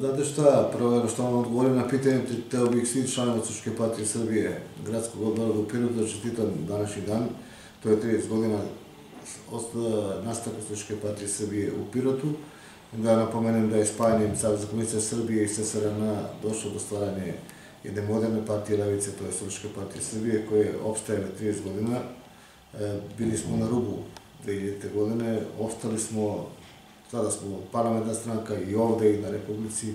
Znate šta, prvo što vam odgovorim na pitanje, teo bih svi članova Srpske partije Srbije, gradskog odbora u Pirotu, da čestitam današnji dan. To je 30 godina nastavka Srpske partije Srbije u Pirotu. Da napomenem da je spajanjem Savjeza komunicija Srbije i SSRN došlo do stvaranja jedne moderne partije Levice, to je Srpske partije Srbije, koje je opstajale 30 godina. E, bili smo na rubu 2000. godine, ostali smo Sada smo parlamentarna stranka i ovde i na Republici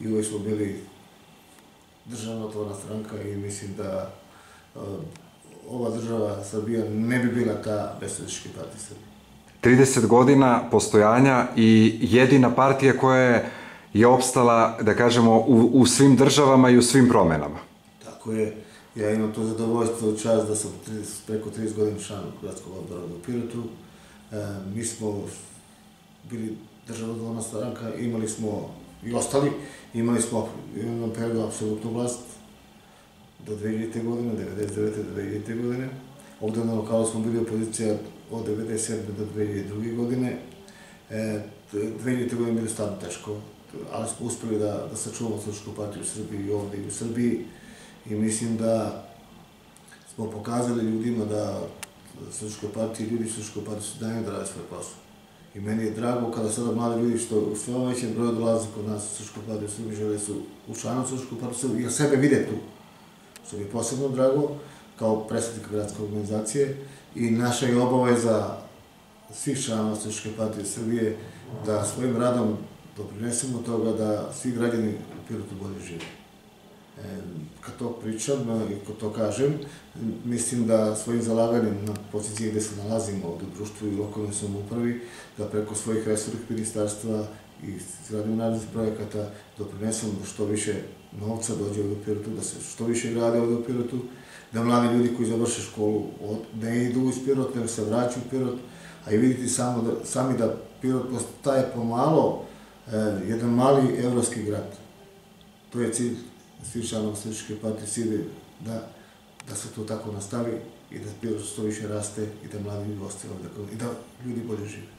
i uvek smo bili državnotvorna stranka i mislim da uh, ova država Srbija ne bi bila ta bez Središke partije Srbije. 30 godina postojanja i jedina partija koja je, je opstala, da kažemo, u, u svim državama i u svim promenama. Tako je. Ja imam to zadovoljstvo čas da sam 30, preko 30 godina član gradskog odbora u Pirotu. E, mi smo bili državotvorna stranka, imali smo i ostali, imali smo u jednom periodu apsolutnu vlast do 2000. godine, 99. do 2000. godine. Ovde na lokalu smo bili opozicija od 97. do 2002. godine. E, 2000. godine bilo stavno teško, ali smo uspeli da, da sačuvamo Srpsku partiju u Srbiji i ovde i u Srbiji i mislim da smo pokazali ljudima da Srpskoj partiji, ljudi Srpskoj partiji su danje da rade svoj posao. I meni je drago kada sada mladi ljudi što u sve većem broju dolaze kod nas u Srpsku partiju u Srbiji, žele su u članu Srpsku partiju u Srbiji, jer sebe vide tu. Što mi je posebno drago, kao predsednika gradske organizacije i naša je obaveza svih članova Srpske partije Srbije da svojim radom doprinesemo toga da svi građani u Pirotu bolje žive. E, kad to pričam i kad to kažem, mislim da svojim zalaganjem na poziciji gde se nalazimo ovde u društvu i lokalnoj samoupravi, da preko svojih resurnih ministarstva i izgradnju narednih projekata doprinesemo da što više novca dođe ovde u Pirotu, da se što više grade ovde u Pirotu, da mladi ljudi koji završe školu ne idu iz Pirot, nego se vraćaju u Pirot, a i vidite samo da, sami da Pirot postaje pomalo eh, jedan mali evropski grad. To je cilj svih članova Srpske partije da, da se to tako nastavi i da bilo što više raste i da mladi ljudi ostaju ovde i da ljudi bolje žive.